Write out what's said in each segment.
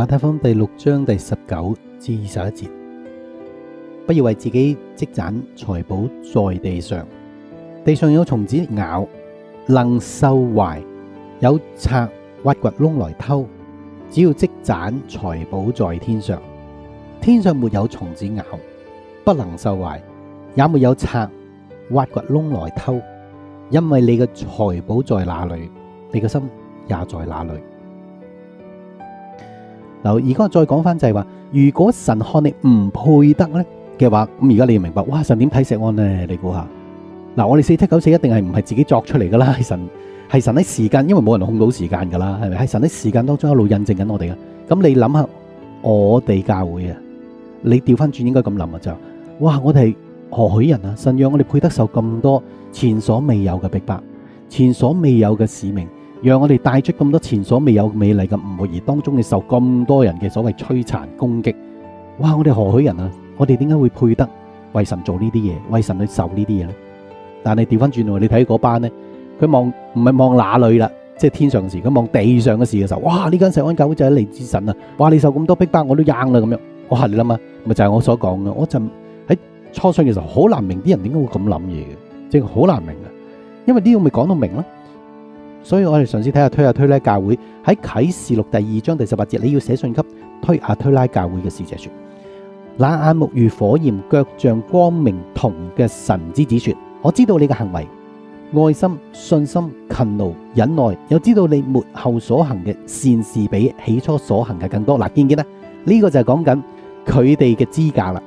馬太福第六章第十九至二十一節，不要為自己積攢財寶在地上，地上有蟲子咬，能受壞；有贼挖掘窿來偷。只要積攢財寶在天上，天上沒有蟲子咬，不能受壞，也沒有贼挖掘窿來偷。因為你嘅財寶在哪里，你嘅心也在哪里。嗱，而家再講翻就係話，如果神看你唔配得咧嘅話，咁而家你要明白，哇！神點睇石安咧？你估下？嗱，我哋四七九四一定係唔係自己作出嚟噶啦？係神係神喺時間，因為冇人控到時間噶啦，係咪？係神喺時間當中一路印證緊我哋噶。咁你諗下，我哋教會啊，你调翻轉應該咁諗啊，就哇！我哋何許人啊？神让我哋配得受咁多前所未有嘅逼迫，前所未有嘅使命。讓我哋帶出咁多前所未有美麗嘅誤會，而當中你受咁多人嘅所謂摧殘攻擊，哇！我哋何許人啊？我哋點解會配得為神做呢啲嘢，為神去受呢啲嘢咧？但係調翻轉，你睇嗰班咧，佢望唔係望哪裏啦？即係天上嘅事，佢望地上嘅事嘅時候，哇！呢間石安教会就係嚟自神啊！哇！你受咁多逼迫，我都硬啦咁樣。哇！你諗下，咪就係我所講嘅。我就喺初信嘅時候，好難明啲人點解會咁諗嘢嘅，即係好難明啊！因為呢個咪講到明咯。所以我哋尝试睇下推下推拉教会喺启示录第二章第十八节，你要写信给推下推拉教会嘅使者说：那眼目如火焰，脚像光明銅嘅神之子说：我知道你嘅行为、爱心、信心、勤劳、忍耐，又知道你末后所行嘅善事比起初所行嘅更多。嗱，见唔见啊？呢、个就系讲紧佢哋嘅资格啦。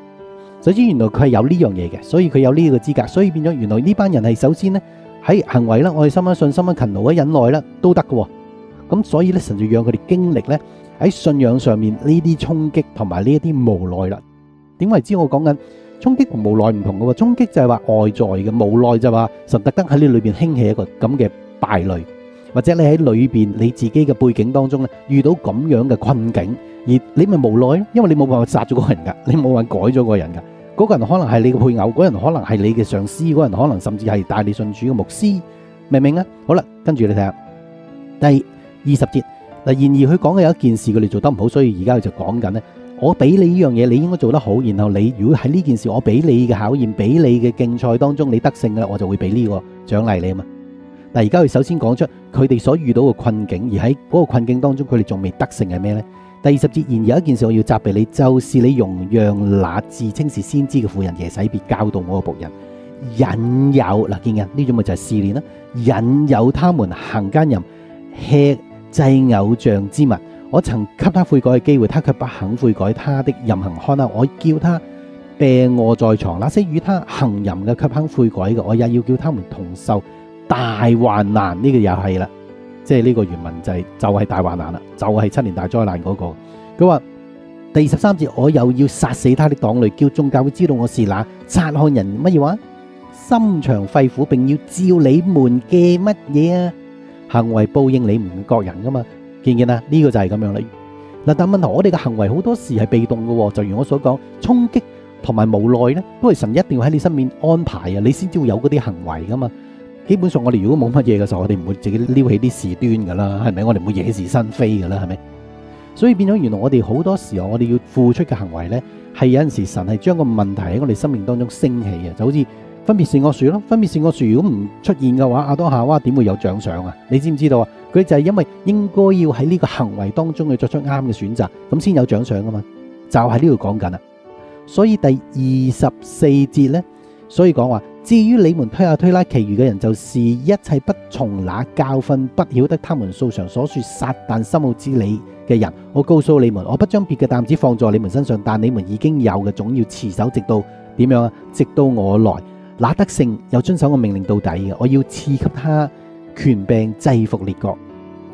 所以原来佢系有呢样嘢嘅，所以佢有呢个资格，所以变咗原来呢班人系首先呢。喺行為啦、我哋心啦、信心啦、勤勞啦、忍耐啦，都得嘅。咁所以咧，神就讓佢哋經歷咧喺信仰上面呢啲衝擊同埋呢一啲無奈啦。點為之我講緊衝擊同無奈唔同嘅喎？衝擊就係話外在嘅，無奈就話神特登喺你裏邊興起一個咁嘅敗類，或者你喺裏邊你自己嘅背景當中咧遇到咁樣嘅困境，而你咪無奈咯，因為你冇辦法殺咗个人噶，你冇辦法改咗个人噶。嗰個人可能係你嘅配偶，嗰人可能係你嘅上司，嗰人可能甚至係帶你信主嘅牧師，明唔明啊？好啦，跟住你睇下第二十節嗱，然而佢講嘅有一件事佢哋做得唔好，所以而家佢就講緊呢：「我俾你呢樣嘢，你應該做得好，然後你如果喺呢件事我俾你嘅考驗，俾你嘅競賽當中你得勝嘅，我就會俾呢個獎勵你啊嘛。但而家佢首先講出佢哋所遇到嘅困境，而喺嗰個困境當中佢哋仲未得勝係咩呢？第二十節，然有一件事我要責備你，就是你容讓那自稱是先知嘅婦人耶洗別教導我嘅仆人，引诱嗱，見人呢種咪就係試煉啦，引诱他們行奸淫，吃祭偶像之物。我曾給他悔改嘅機會，他卻不肯悔改，他的淫行看啊！我叫他病卧在床，那些與他行淫嘅卻肯悔改嘅，我也要叫他們同受大患難。呢、這個又系啦。即係呢個原文就係就係大患難啦，就係七年大災難嗰個。佢話第十三節，我又要殺死他的黨類，叫宗教會知道我是那察看人乜嘢話，心肠肺腑，並要照你們嘅乜嘢啊行為報應你们各人噶嘛？見唔見啊？呢個就係咁樣啦。嗱，但問題我哋嘅行為好多時係被動嘅，就如我所講，衝擊同埋無奈咧，都係神一定要喺你身邊安排啊，你先至會有嗰啲行為噶嘛。基本上我哋如果冇乜嘢嘅时候，我哋唔会自己撩起啲事端噶啦，系咪？我哋唔会惹是生非噶啦，系咪？所以变咗，原来我哋好多时候我哋要付出嘅行为呢，系有阵时神系将个问题喺我哋生命当中升起嘅，就好似分别善恶树咯。分别善恶树如果唔出现嘅话，阿当夏娃点会有奖赏啊？你知唔知道啊？佢就系因为应该要喺呢个行为当中去作出啱嘅选择，咁先有奖赏噶嘛？就喺呢度讲紧啦。所以第二十四节呢，所以讲话。至於你們推下推拉，其餘嘅人就是一切不從那教訓，不曉得他們素常所說撒旦深奧之理嘅人。我告訴你們，我不將別嘅擔子放在你们身上，但你們已經有嘅總要持守，直到點樣啊？直到我來，那得勝又遵守我命令到底嘅，我要赐给他權柄制服列國。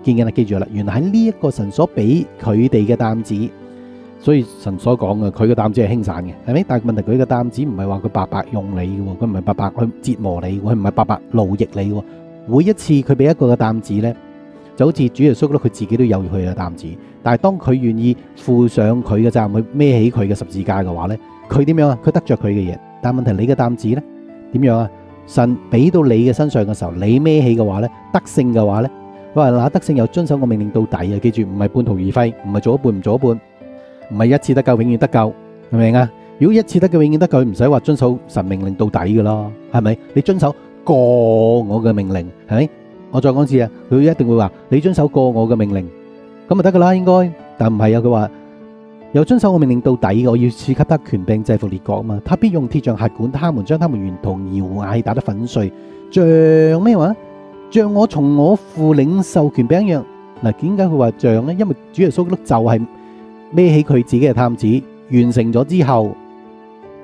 見緊啦，記住啦，原來喺呢一個神所俾佢哋嘅擔子。所以神所講嘅，佢嘅擔子係輕散嘅，係咪？但係問題佢嘅擔子唔係話佢白白用你嘅，佢唔係白白去折磨你，佢唔係白白勞役你。每一次佢俾一個嘅擔子呢，就好似主耶穌嗰度，佢自己都有佢嘅擔子。但係當佢願意負上佢嘅責任去孭起佢嘅十字架嘅話呢，佢點樣啊？佢得着佢嘅嘢。但係問題你嘅擔子呢？點樣啊？神俾到你嘅身上嘅時候，你孭起嘅話呢，得勝嘅話呢，佢話那得勝又遵守我命令到底啊！記住，唔係半途而廢，唔係做一半唔做一半，唔係一次得救永遠得救，明唔明啊？如果一次得救永遠得救，唔使話遵守神命令到底噶啦，係咪？你遵守過我嘅命令，係咪？我再講次啊，佢一定會話你遵守過我嘅命令，咁就得噶啦，應該。但唔係啊，佢話又遵守我命令到底，我要赐给他權柄制服列國啊嘛，他必用鐵杖辖管他們，將他們沿途搖瓦打得粉碎，像咩話？像我從我父領受權柄一樣。嗱，點解佢話像呢？因為主耶穌基督就係孭起佢自己嘅探子，完成咗之后，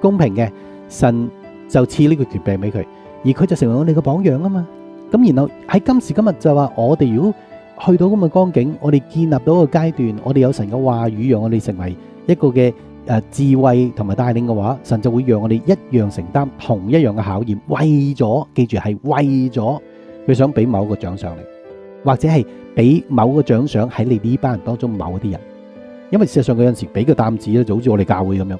公平嘅神就赐呢個權柄俾佢，而佢就成为我哋嘅榜样啊嘛。咁然后喺今时今日就话我哋如果去到咁嘅光景，我哋建立到个阶段，我哋有神嘅话语让我哋成为一个嘅诶智慧同埋带领嘅话，神就会让我哋一样承担同一样嘅考验，为咗记住系为咗。佢想俾某一个奖赏你，或者系俾某个奖赏喺你呢班人当中某啲人，因為事實上佢有陣時俾個擔子咧，就好似我哋教會咁樣。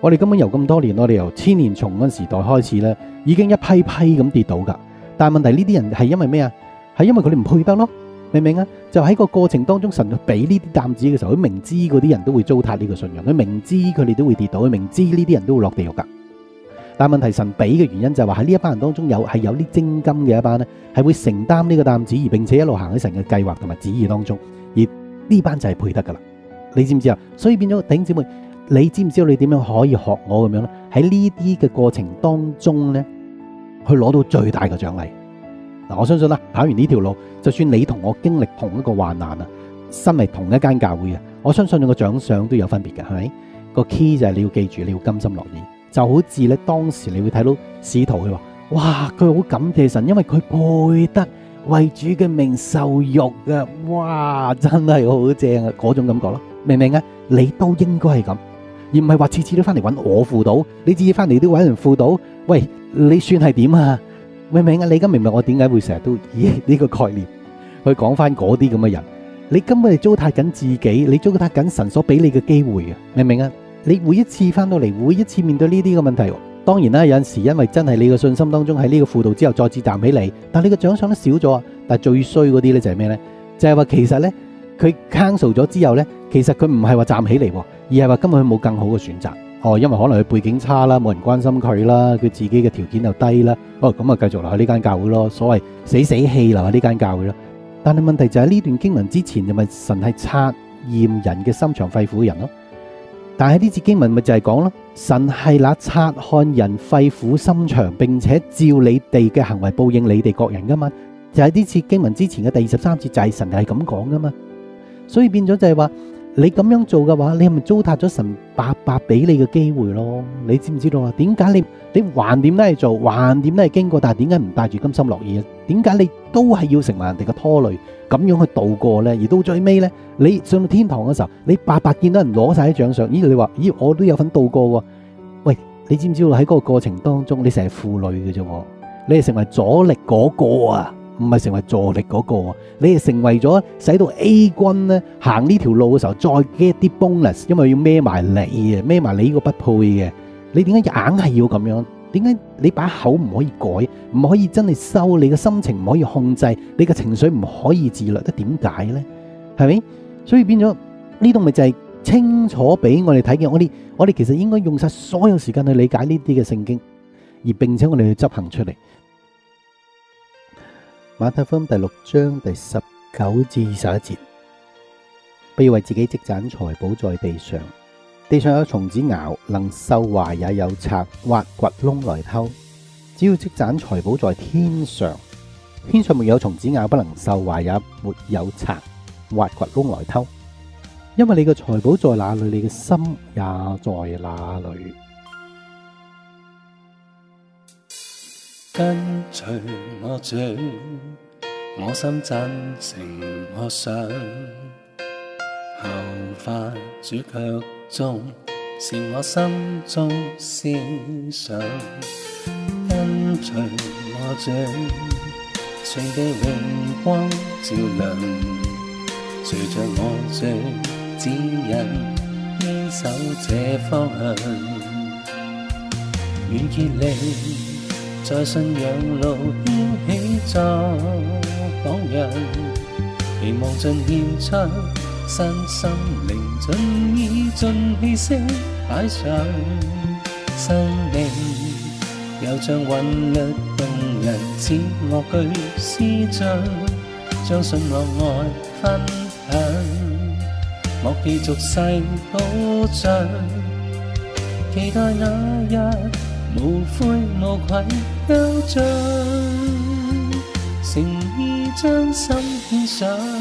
我哋根本由咁多年，我哋由千年蟲嗰時代開始咧，已經一批批咁跌倒噶。但係問題呢啲人係因為咩啊？係因為佢哋唔配得咯，明唔明啊？就喺個過程當中，神俾呢啲擔子嘅時候，佢明知嗰啲人都會糟蹋呢個信仰，佢明知佢哋都會跌倒，佢明知呢啲人都會落地獄噶。但係問題，神俾嘅原因就係話喺呢一班人當中有係有啲精金嘅一班咧，係會承擔呢個擔子，而並且一路行喺神嘅計劃同埋旨意當中，而呢班就係配得噶啦。你知唔知啊？所以變咗弟兄姊妹，你知唔知道你點樣可以學我咁樣咧？喺呢啲嘅過程當中咧，去攞到最大嘅獎勵。嗱，我相信啦，跑完呢條路，就算你同我經歷同一個患難啊，身為同一間教會啊，我相信你個獎賞都有分別嘅，係咪？個 key 就係你要記住，你要甘心樂意。就好似咧，當時你會睇到使徒佢話：哇，佢好感謝神，因為佢配得為主嘅名受辱嘅，哇，真係好正啊！嗰種感覺咯，明唔明啊？你都應該係咁，而唔係話次次都翻嚟揾我輔導，你次次翻嚟都揾人輔導。喂，你算係點啊？明唔明啊？你而家明唔明我點解會成日都以呢個概念去講翻嗰啲咁嘅人？你根本系糟蹋緊自己，你糟蹋緊神所俾你嘅機會啊！明唔明啊？你每一次翻到嚟，每一次面對呢啲嘅問題，當然啦，有陣時因為真係你嘅信心當中喺呢個輔導之後再次站起嚟，但係你嘅獎賞都少咗啊！但係最衰嗰啲咧就係咩咧？就係話其實咧，佢 cancel 咗之後咧，其實佢唔係話站起嚟，而係話根本佢冇更好嘅選擇。哦，因為可能佢背景差啦，冇人關心佢啦，佢自己嘅條件又低啦。哦，咁啊繼續留喺呢間教會咯，所謂死死氣留喺呢間教會咯。但係問題就係呢段經文之前，就咪神係測驗人嘅心肠肺腑嘅人咯。但係呢節經文咪就係講咯，神係那察看人肺腑心腸，並且照你哋嘅行為報應你哋各人噶嘛？就喺呢次經文之前嘅第二十三節就係神係咁講噶嘛？所以變咗就係話你咁樣做嘅話，你係咪糟蹋咗神白白俾你嘅機會咯？你知唔知道啊？點解你你橫掂都係做，橫掂都係經過，但係點解唔帶住甘心樂意啊？點解你都係要成為人哋嘅拖累？咁樣去度過咧，而到最尾咧，你上到天堂嘅時候，你白白見到人攞晒啲獎賞，咦？你話咦？我都有份度過喎。喂，你知唔知道喺嗰個過程當中，你成日負累嘅啫？你係成為阻力嗰個啊，唔係成為助力嗰個啊。你系成為咗使到 A 軍咧行呢條路嘅時候，再 get 啲 bonus，因為要孭埋你啊，孭埋你呢個不配嘅。你點解硬係要咁樣？點解你把口唔可以改，唔可以真係收？你嘅心情唔可以控制，你嘅情緒唔可以自律，得點解呢？係咪？所以變咗呢度咪就係清楚俾我哋睇見，我哋我哋其實應該用晒所有時間去理解呢啲嘅聖經，而並且我哋去執行出嚟。馬太福音第六章第十九至二十一節，不要為自己積攢財寶在地上。地上有蟲子咬，能受壞也有贼挖掘窿來偷。只要積攢財寶在天上，天上沒有蟲子咬，不能受壞，也沒有贼挖掘窿來偷。因為你嘅財寶在哪里，你嘅心也在哪里。跟隨我最，我心真誠渴想，效法主腳。中是我心中思想，跟隨我這隨地榮光照亮，隨着我最指引，堅守這方向，與竭力在信仰路牽起作榜樣。期望尽献出，身心靈盡意盡氣息擺上，生命又像韻律动人，似樂句詩章，将信望爱分享，莫記俗世保障，期待那日无悔无愧飘着，诚意将心献上。